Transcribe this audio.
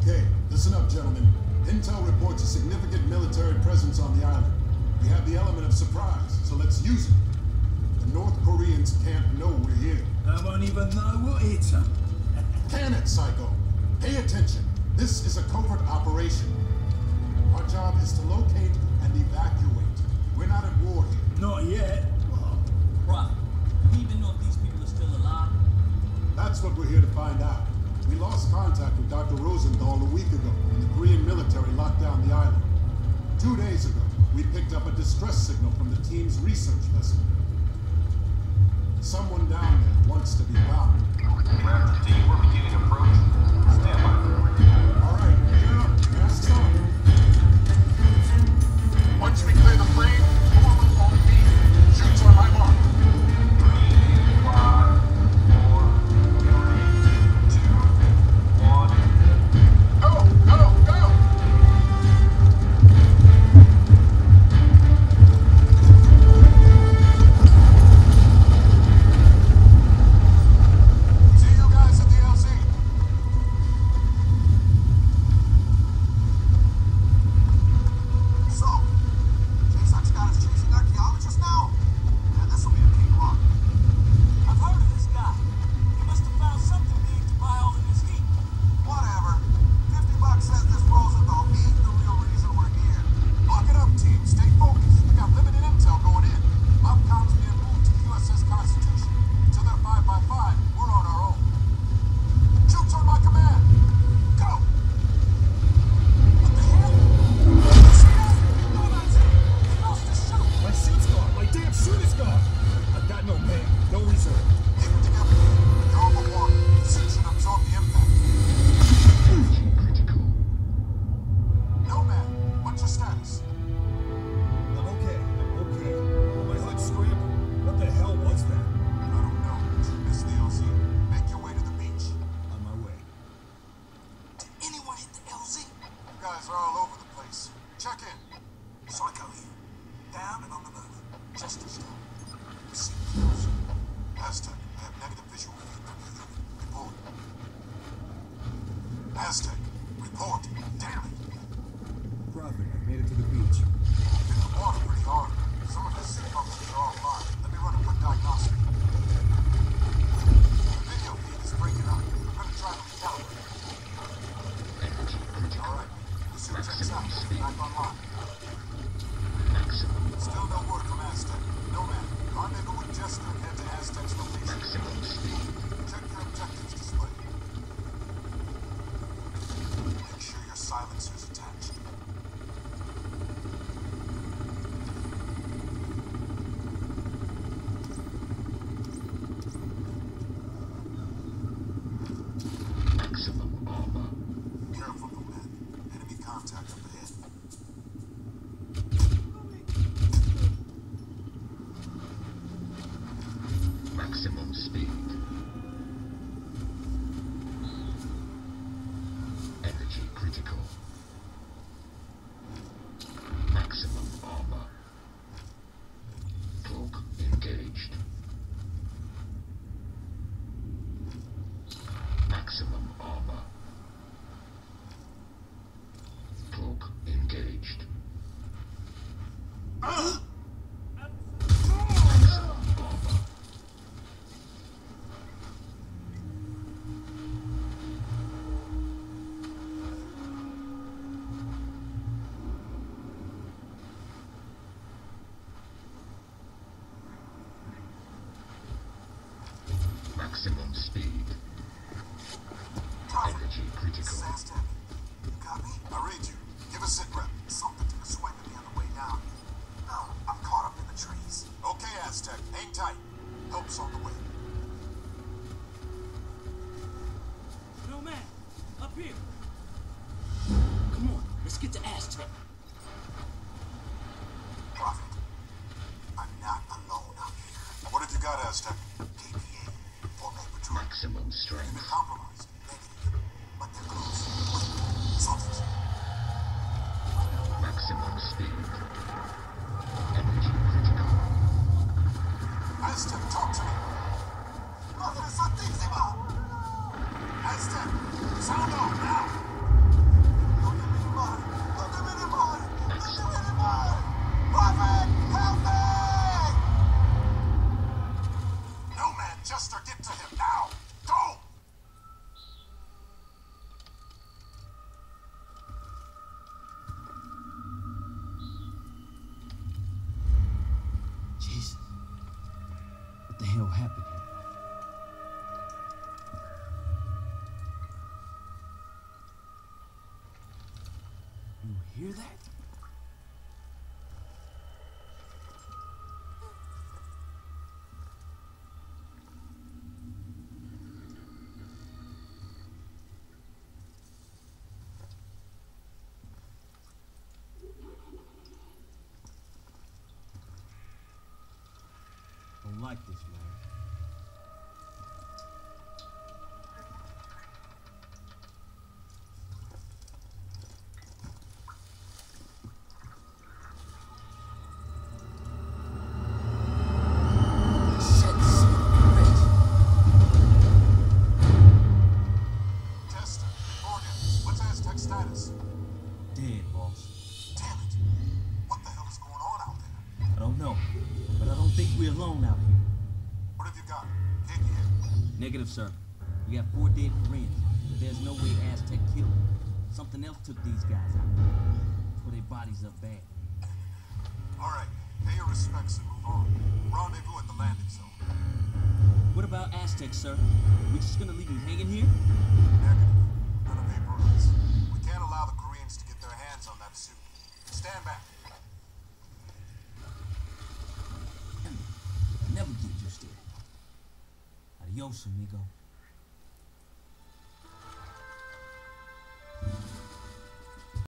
Okay, listen up, gentlemen. Intel reports a significant military presence on the island. We have the element of surprise, so let's use it. The North Koreans can't know we're here. They won't even know we're them. Can it, Psycho? Pay attention. This is a covert operation. Our job is to locate and evacuate. We're not at war here. Not yet. That's what we're here to find out. We lost contact with Dr. Rosenthal a week ago when the Korean military locked down the island. Two days ago, we picked up a distress signal from the team's research vessel. Someone down there wants to be silencer's attached. Careful, Nomad. Enemy contact up ahead. Maximum speed. Energy critical. Maximum armor. Cloak engaged. Maximum armor. Cloak engaged. Maximum armor. Maximum speed. Copy. Energy critical. is Aztec. You copy? I read you. Give a sit rep. Something took a swing at me on the way down. No, I'm caught up in the trees. Okay, Aztec. Hang tight. Help's on the way. Nomad. Up here. Come on. Let's get to Aztec. Prophet. I'm not alone out here. What have you got, Aztec? KPA. Four-man patrol. Maximum They've strength. been compromised. Negative. But they're close. Wait. Something's... Maximum speed. Energy critical. Aztec, talk to me. Nothing is something, sound off now. hell happened? Like this, man. I don't think we're alone out here. What have you got? Hit. Negative, sir. We got four dead Koreans, but there's no way Aztec killed them. Something else took these guys out. Tore their bodies up bad. All right, pay your respects and move on. Rendezvous at the landing zone. What about Aztec, sir? We're just gonna leave them hanging summigo.